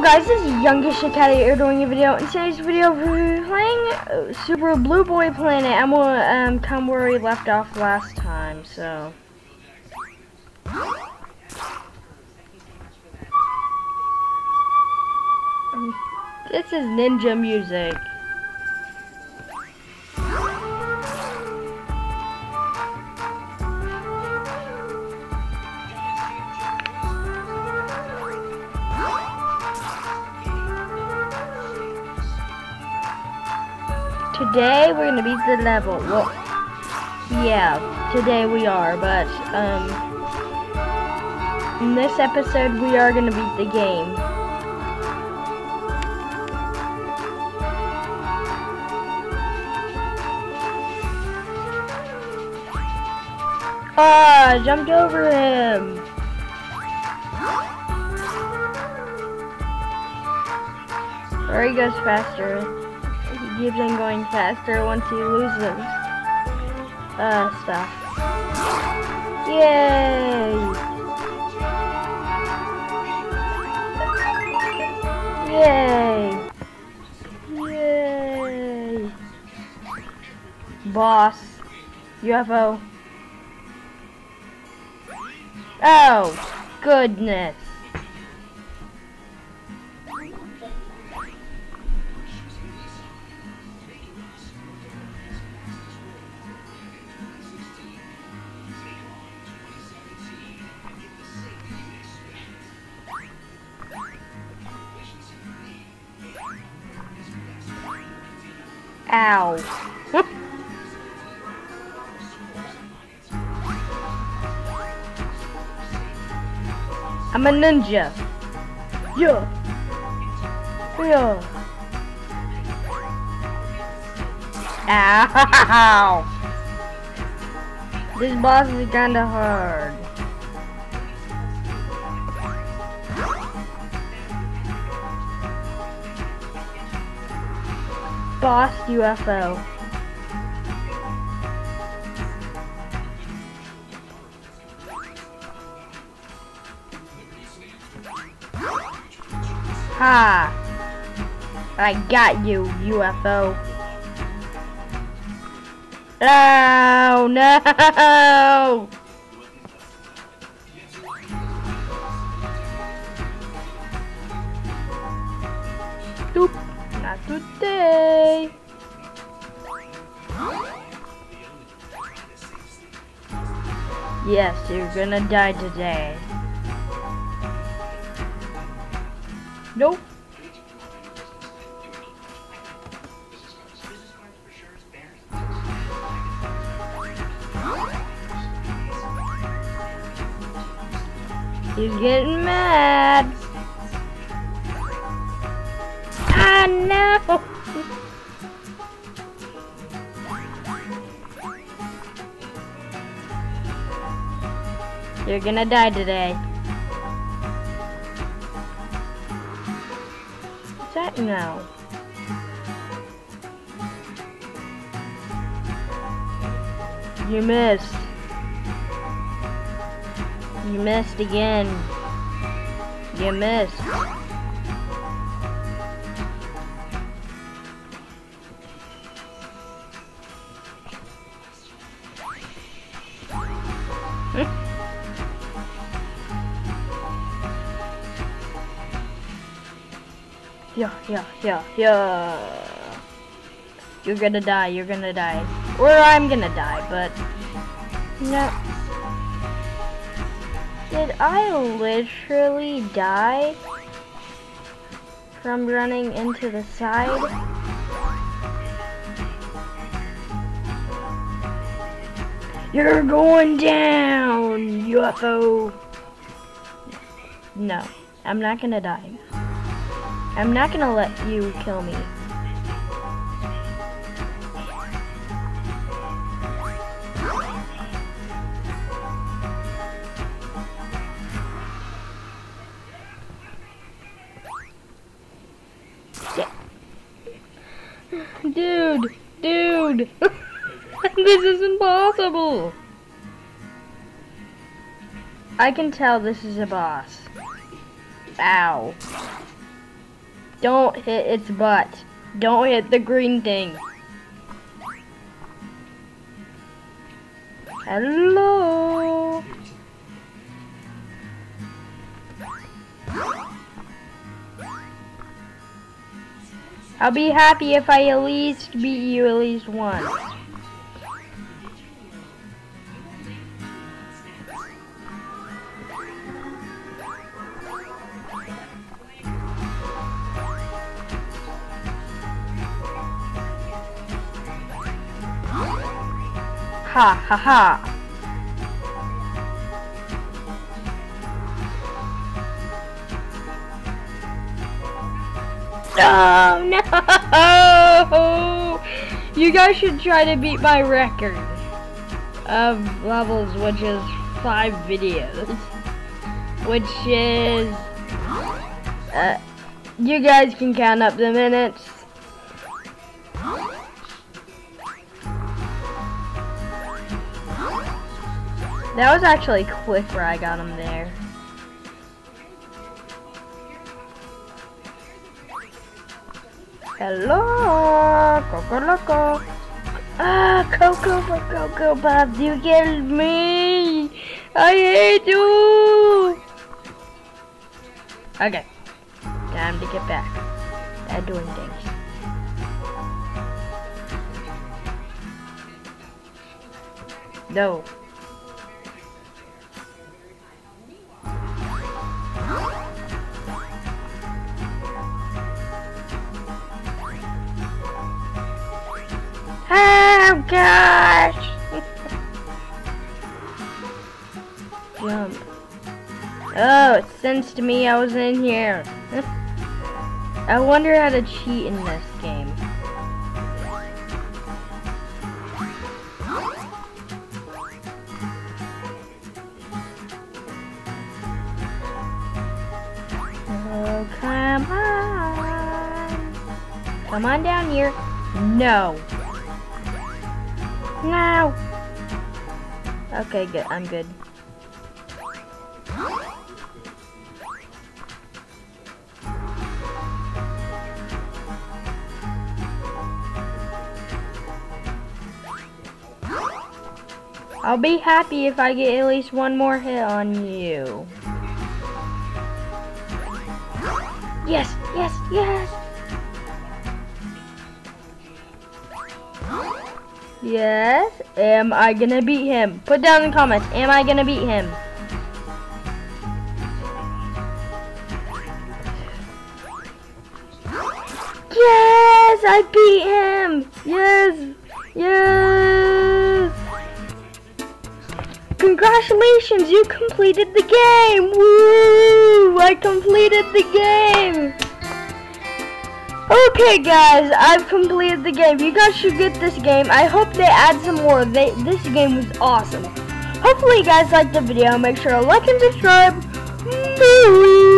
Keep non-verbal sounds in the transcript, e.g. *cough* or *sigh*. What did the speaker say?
Guys, this is Youngest Cat here doing a video. In today's video, we're playing Super Blue Boy Planet. I'm gonna um, come where we left off last time, so. This is ninja music. Today we're gonna beat the level. Well, yeah, today we are, but um, in this episode we are gonna beat the game. Ah, jumped over him. Or he goes faster. Keeps on going faster once he loses uh stuff. Yay! Yay! Yay! Boss. UFO. Oh, goodness. Ow. I'm a ninja. Yeah. Yeah. Ow. *laughs* This boss is kinda hard. Boss UFO. Ha! I got you, UFO. Oh, no! *laughs* today. Yes, you're gonna die today. Nope. He's getting mad. Ah, no! You're gonna die today. What's that now? You missed. You missed again. You missed. Yeah, yeah, yeah, yeah. You're gonna die, you're gonna die. Or I'm gonna die, but... No. Did I literally die? From running into the side? You're going down, UFO! No, I'm not gonna die. I'm not gonna let you kill me. Dude, dude, *laughs* this is impossible. I can tell this is a boss. Ow. Don't hit its butt. Don't hit the green thing. Hello. I'll be happy if I at least beat you at least once. Ha ha ha. No, no! You guys should try to beat my record of levels, which is five videos. Which is, uh, you guys can count up the minutes. That was actually quick where I got him there. Hello, Coco Loco. Ah, Coco Coco Pop, you get me. I hate you. Okay, time to get back at doing things. No. Jump. Oh, it sensed me I was in here. I wonder how to cheat in this game. Oh, come on. Come on down here. No. No. Okay, good. I'm good. I'll be happy if I get at least one more hit on you. Yes, yes, yes! Yes, am I gonna beat him? Put down in the comments, am I gonna beat him? Yes, I beat him! Yes, yes! Congratulations, you completed the game! Woo! I completed the game! Okay guys, I've completed the game. You guys should get this game. I hope they add some more. They, this game was awesome. Hopefully you guys liked the video. Make sure to like and subscribe. Bye.